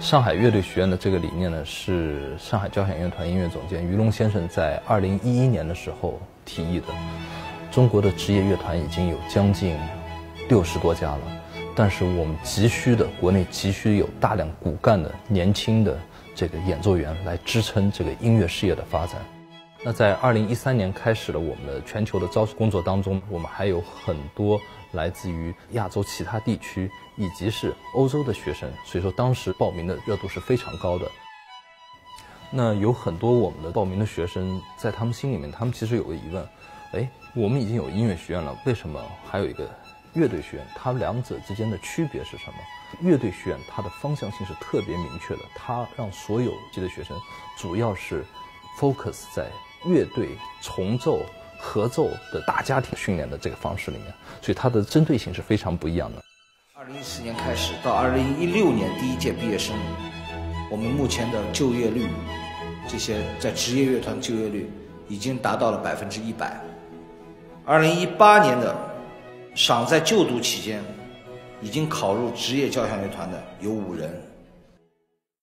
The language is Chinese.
上海乐队学院的这个理念呢，是上海交响乐团音乐总监于龙先生在二零一一年的时候提议的。中国的职业乐团已经有将近六十多家了，但是我们急需的国内急需有大量骨干的年轻的这个演奏员来支撑这个音乐事业的发展。那在二零一三年开始了我们的全球的招工作当中，我们还有很多来自于亚洲其他地区以及是欧洲的学生，所以说当时报名的热度是非常高的。那有很多我们的报名的学生在他们心里面，他们其实有个疑问：哎，我们已经有音乐学院了，为什么还有一个乐队学院？它两者之间的区别是什么？乐队学院它的方向性是特别明确的，它让所有级的学生主要是 focus 在。乐队重奏、合奏的大家庭训练的这个方式里面，所以它的针对性是非常不一样的。二零一四年开始到二零一六年第一届毕业生，我们目前的就业率，这些在职业乐团就业率已经达到了百分之一百。二零一八年的尚在就读期间，已经考入职业交响乐团的有五人。